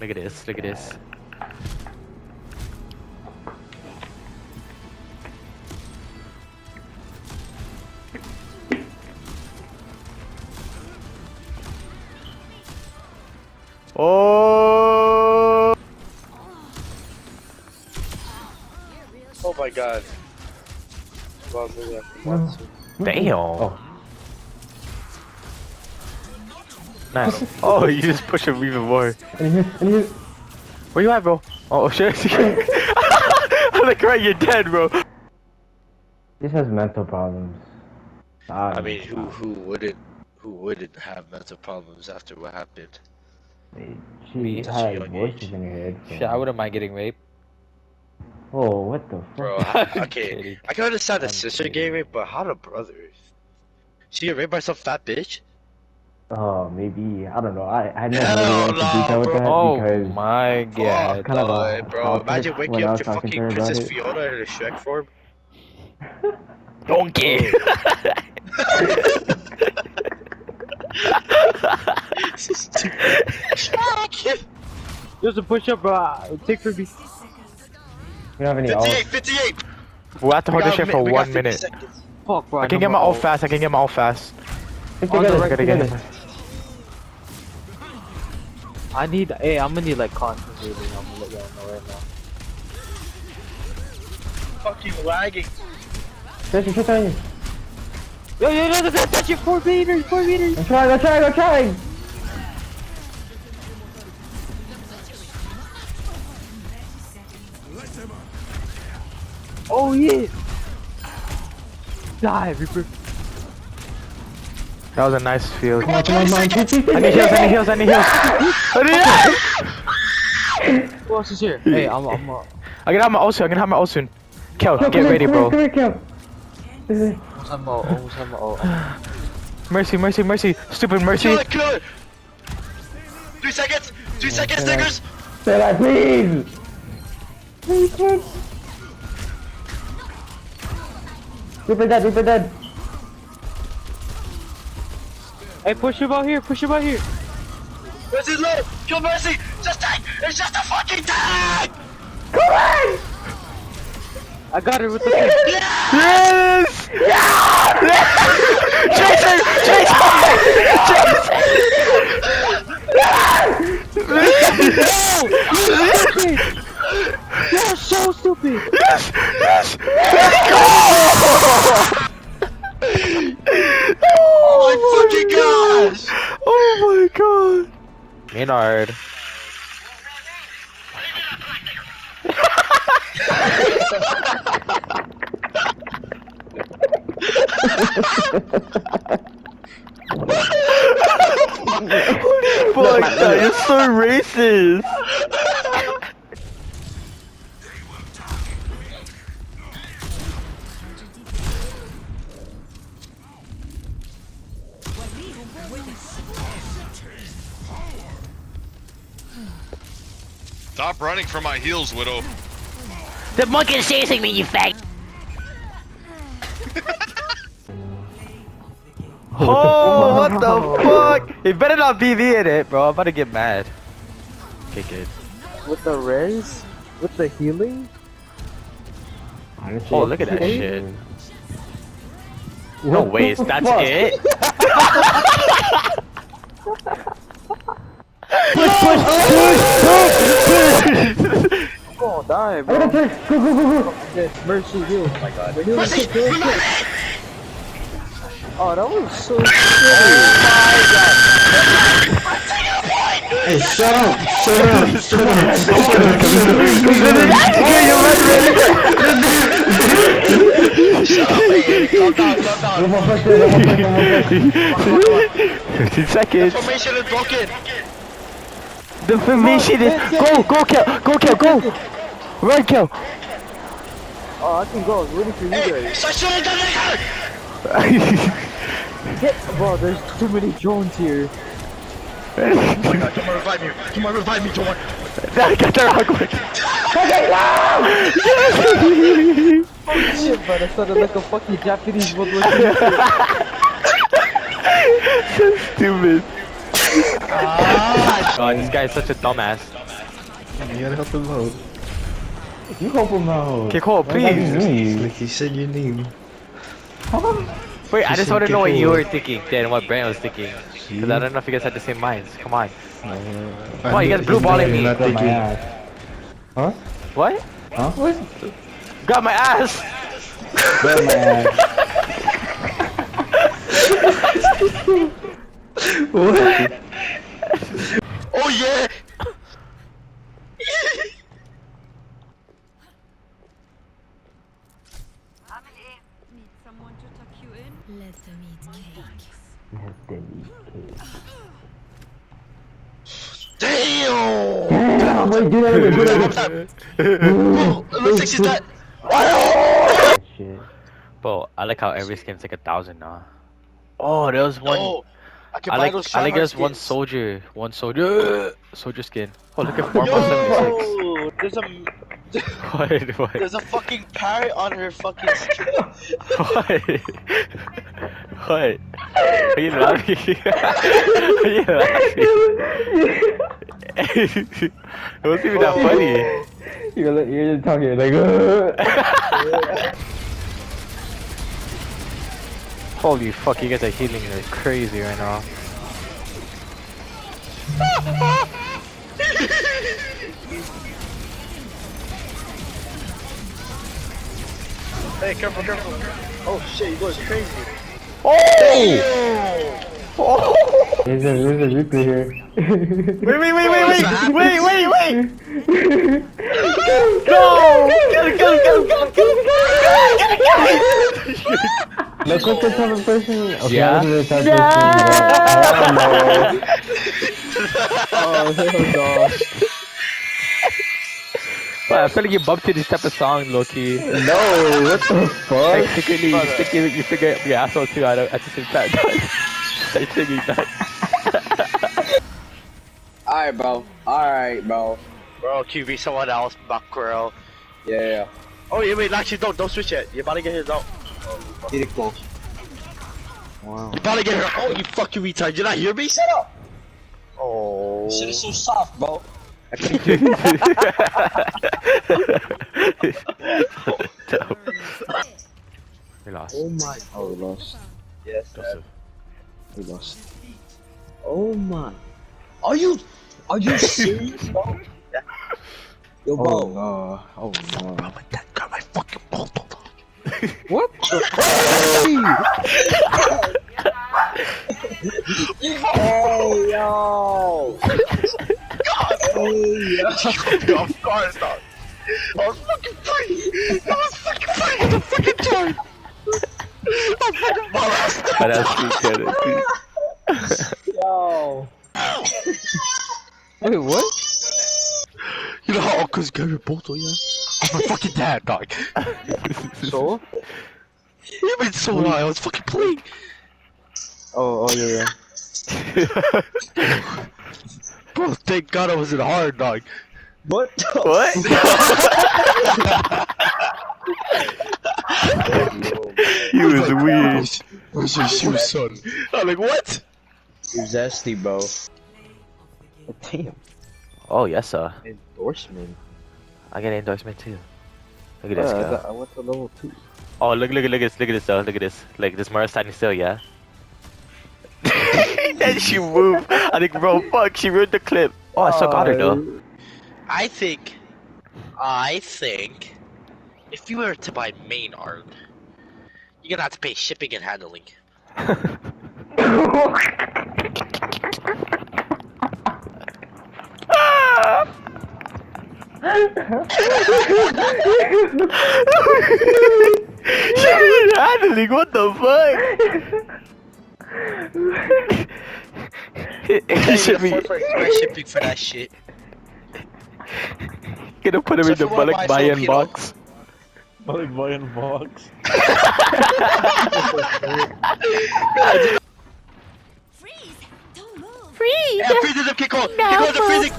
Look at this. Look at this. Oh! Oh my god. Well, maybe I can No. watch it. Damn. Oh. Nice. Oh, you just push him even more. And here, and here. Where you at, bro? Oh shit! I Look right, you're dead, bro. This has mental problems. I ah, mean, who who wouldn't who wouldn't have mental problems after what happened? She Me? Such a had voices in her head. Shit, I wouldn't mind getting raped. Oh, what the fuck? Bro, I'm I, okay. I can understand the sister kidding. getting raped, but how the brother? She get raped by some fat bitch? Oh, maybe. I don't know. I, I never really went into no, detail with bro. that Oh because my god. kind of a boy, bro. Imagine waking up to talking to fucking her about Princess it. Fiona in her Shrek form. Donkey. so stupid. Shrek! There's a push up, bro. Take for me. you don't have any ult. 58, 58! we'll have to hold this shit for mi- we got one minute. seconds. Fuck, bro. I can get my ult fast. I can get my ult fast. Stick On the together, right, stick Gotta get together. Him. I need. Hey, I'm gonna need like constant healing. I'm gonna let y'all know right now. Fucking lagging. Stretch, stretch on you. Yo, yo, no, no, no, touch it. Four meters, four meters. I'm trying, I'm trying, I'm trying! Oh yeah. Die, Reaper. That was a nice field. Come on, come on, come on. Please, please, I need heals. I need heals. I need heals. I need Who else is here? Hey, I'm, I'm. Uh, I can have my ult soon. I can have my ult soon. Kel, Come get here, ready, come bro. Here, come here, Kel. almost have my ult, almost have my ult. Mercy, mercy, mercy. Stupid mercy. Kill it, kill it! Three seconds! Two seconds, Okay. niggas! Say that, please! Please, please. Reaper dead, Reaper dead. Hey, push him out here, push him out here. Mercy's low! Kill Mercy! Just tank! It's just a fucking tank! Come on! I got her with the yes! thing. Yes! Jason! You're so stupid. Yes! Yes! Let's go! Oh my fucking gosh! Oh my god! Maynard. Fuck that, you're so racist! Stop running from my heels, Widow. The monkey's chasing me, you fag. Oh, what the fuck? He better not be me in it, bro. I'm about to get mad. Okay, good. With the res? With the healing? Oh, look at that it's- shit. No What way, that's fuck? it? I'm gonna die, I bro. gotta turn. Go, go, go, go. Yes, mercy, heal. Oh my god. Heal, Mercy! heal, heal, Oh, that was so silly. Hey, shut up! Shut up! Shut up! it! Calm down, calm down. One more question, one more question, one more question. 15 seconds. Formation is broken! The formation is. Go, go, kill, go, kill, go! Run, kill! Oh, I can go. I was waiting for you Hey! guys. Start shooting the nigga! Get, bro, there's too many drones here. Oh my god, come on, revive me! Come on, revive me, come on! I got that wrong way. Oh shit, bro, that sounded like a fucking Japanese World War II. so stupid. Ah, God, this guy is such a dumbass. You gotta help him out. You help him out. Okay, Cole, What does that please. mean? Like he said your name. Wait, I Just just want to know what you were thinking then, what Brandon was thinking. Because I don't know if you guys had the same minds. Come on. Uh, come on, you guys blue balling me. Got my. Huh? What? Huh? What? Got my ass! Got my ass. What? Oh yeah! Need someone to tuck you in? Let them eat cake. Damn! Damn, wait, do that again, do that again. Oh, it looks like she's dead. Shit. Bro, I like how every skin's like a thousand now. Oh, there was one. Oh, I can I buy like those I like Shyhard there's one skins. soldier, one soldier, soldier skin. Oh, look at 476. Yo, there's a What? What? there's a fucking parrot on her fucking skin. What? What? Are you laughing? Are you laughing? it wasn't even that oh. funny. You're, li- you're just talking like. Holy fuck, you guys are healing like crazy right now. Hey, careful, careful. Oh shit, you going crazy. Oh! Oh! There's a, there's a Reaper here. Wait, wait, wait, wait, wait, wait, wait, wait! No! Get it, get it, get it, get it, get it, get it, get it, get it! Look what the type of person. Okay, Yeah? look at the type of person. Oh, hell no. Wow, I feel like you bumped to this type of song, Loki. No, what the Like fuck? secretly, you stick your, you stick your, your asshole too at, at the same time. Start singing that. Alright, bro. Alright, bro. Bro, QB someone else, Buckrell. Yeah, yeah. Oh yeah, wait, actually don't, don't switch yet. You're about to get his out. Get it close. Wow. You're about to get her. Oh, you fucking retard. Did you not hear me? Shut up. Oh. This Shit is so soft, bro. We lost. Oh my. Oh, we lost. Yes, Joseph. we lost. Oh my. Are you? Are you serious, bro? Yo, Oh bro. no. Uh, oh no. my dad got my fucking bolt. What? The hey, yo. hey, yo. Yo, of course not. I was fucking free. I was fucking free at the fucking time. I'm fucking molested. But that's good. Yo. Wait, what? You know how uncles got your bolt, yeah? I'm my fucking dad, dog. So? You've been so long. I was fucking playing. Oh, oh, yeah, yeah. Bro, thank God I wasn't hard, dog. What? what? he was weird. Where's your shoe, son? I'm like, what? You're zesty, bro. Damn. Oh, yes, sir. Endorsement. I get an endorsement too. Look at this Uh, I, guy. got, I went to level two. Oh, look, look, look at this, look at this, though. Look at this. Like, this Mara standing still, yeah? And she moved. I think, bro, fuck, she ruined the clip. Oh, I still got her, though. I think, I think, if you were to buy main art, you're gonna have to pay shipping and handling. she ruined handling, what the fuck? You should be pay for shipping for that shit. gonna put him So in the if you wanna Malik buy Bayan Filipino- box. Malik Boyan box. Freeze! Don't move! Freeze! Yeah, freezing them, Kiko! Kiko, they're freezing!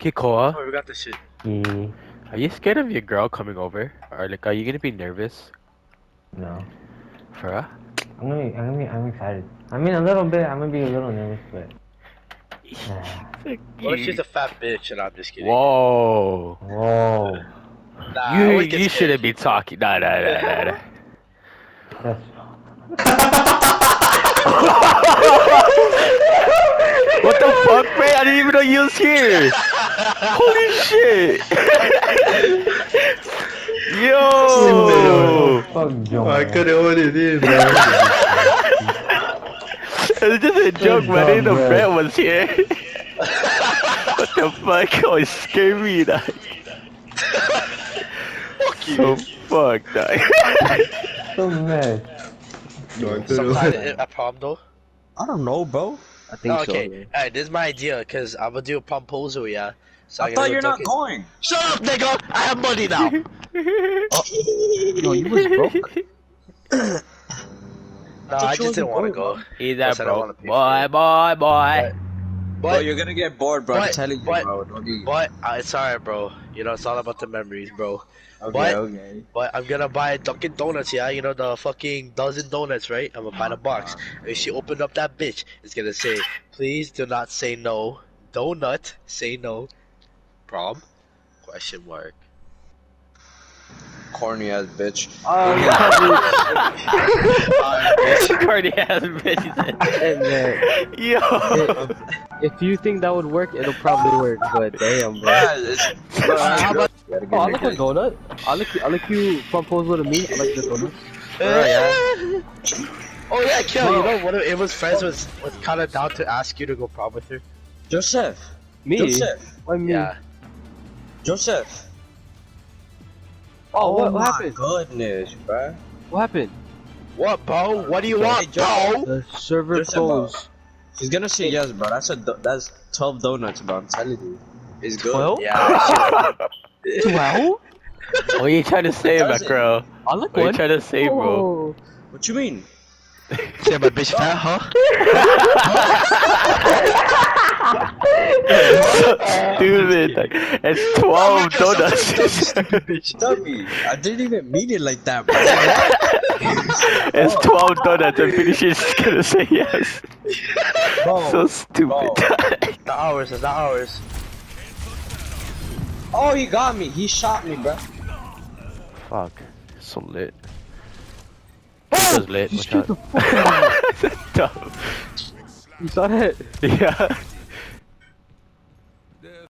Kikoa, Oh, we got this shit. Mm, are you scared of your girl coming over? Or, like, are you gonna be nervous? no. For her? I'm gonna, be, I'm gonna be, I'm excited. I mean, a little bit. I'm gonna be a little nervous, but What if she's a fat bitch and I'm just kidding? Whoa. Whoa. Nah, I You would get you shouldn't be talking. Nah, nah, nah, nah, nah. What the fuck, man? I didn't even know you was here. Holy shit. Yo. Fuck John. I couldn't hold it in, man. It's just a joke, man. I didn't know dumb, Brett bro. was here. what the fuck? Oh, it scared me, dog. Fuck you. So fuck, dog. so mad. No, I couldn't Some hold kind it. of a problem though. I don't know, bro. I think okay, so. man. alright, this is my idea, cause I'm gonna do a proposal, yeah. So I I'm thought you're not talk- going. Shut up, nigga! I have money now! No, you was broke. no, I just didn't want to go. He's that Plus, I don't broke. wanna pay Boy, for boy, boy. Bro, But, you're gonna get bored, bro. I'm telling you, but- bro. Don't be. but, uh, it's alright, bro. You know, it's all about the memories, bro. Okay, but- okay. But I'm gonna buy Dunkin' Donuts, yeah? You know, the fucking dozen donuts, right? I'm gonna buy the box. Uh-huh. And she opened up that bitch, it's gonna say, please do not say no. Donut, say no. Prom? Question mark. Corny ass bitch. Um, Cardi ass bitch. hey, man, Yo. if you think that would work, it'll probably work. But damn, bro. Bro, it's, bro, How about- Oh, I get like a donut. I like I like you proposal to me. I like the donut. Oh yeah, Kill, you know what it was friends was was kinda down to ask you to go prom with her. Joseph. Me? Joseph. I mean, Yeah. Joseph. Oh, what, what oh my happened? goodness, bro. What happened? What, bro? What do you Hey, want, Joe. bro? The server Just closed. He's gonna say yes, bro. That's a do- that's twelve donuts, bro. I'm telling you, it's good. Twelve? Yeah. Twelve? What are you trying to say, Does? Macro? I like What are you trying to say, bro? Oh. What you mean? Say my bitch fat, huh? So Stupid. Like, it's 12 donuts. bitch, dummy. I didn't even mean it like that, bro. it's 12 donuts and finish is gonna say yes. Bro, So stupid. The hours, the hours. Oh, he got me. He shot me, bro. Fuck. So lit. It oh, was lit. Watch out. the fuck out of me. Dumb. You saw that? Yeah.